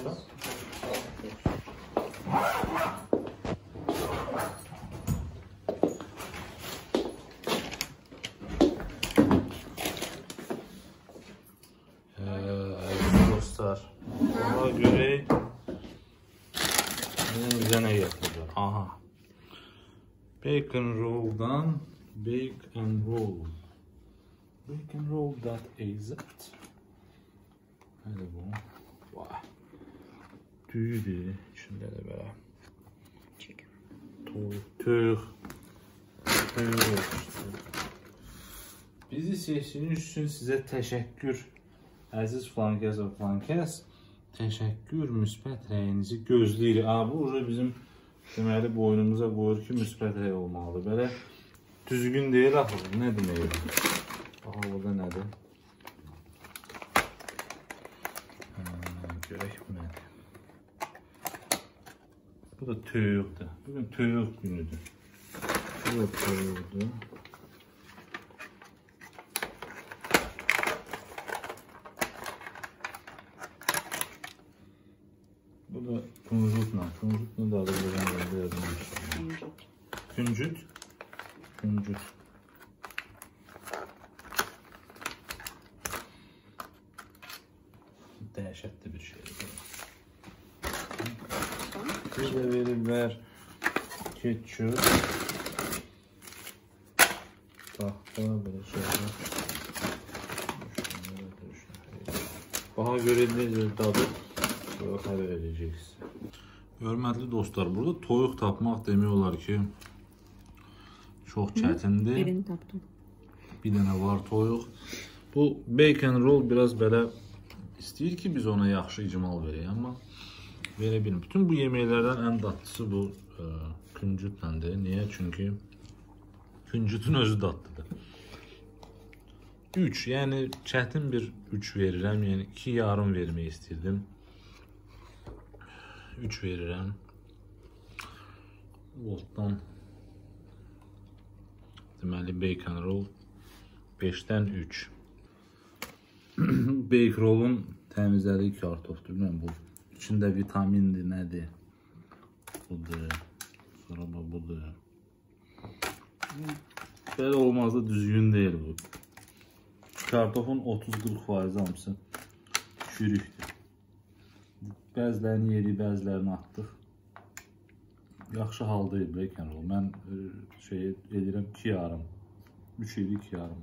şunu. Evet dostlar. Ona göre bize ne? Aha. Bacon roll'dan bake and roll. Bake and roll that exact. Hadi bu. Vay. Wow. Chicken. Tüy. Tüy. Tüy olmuştu. Bizi seçdiyiniz üçün sizə təşəkkür. Əziz flankəs və flankəs, təşəkkür, müsbət rəyinizi gözləyirik. A, bu uca bizim deməli boynumuza qoyur ki, müsbət rəy olmalıdır. Belə düzgün deyil axı. Nə deməkdir? Baxa burada nədir? Ha, görək Bu da tüyüktü. Bugün tüyük günüdür. Bu da tüyüktü. Bu da kuncutla. Kuncutla da alabilirim. Kuncut. Kuncut. Kuncut. Dehşetli bir şey. Bir də verirlər ketçup. Taxta belə şeylər. Baha görə necə dadı xəbər edəcəksiniz. Hörmətli dostlar, burada toyuq tapmaq demək olar ki, çox çətindir. Birini tapdım. Bir dənə var toyuq. Bu bacon roll biraz belə istəyir ki, biz ona yaxşı icmal verək, amma verə bilmir. Bütün bu yeməklərdən ən dadlısı bu ə, küncütləndir. Niyə? Çünki küncütün özü dadlıdır. 3, yəni çətin bir 3 verirəm, yəni 2 yarım vermək istirdim. 3 verirəm. Voltdan deməli bacon roll 5-dən 3. bacon rollun təmizlədiyi kartofdur. Bilmirəm bu içində vitamindir, nədir? Budur. Sonra bu budur. Belə olmazsa düzgün deyil bu. Kartofun 30-40% hamısı çürükdür. Bəzilərini yedik, bəzilərini atdıq. Yaxşı halda idi roll. Mən e, şey edirəm 2 yarım. 3 idi 2 yarım.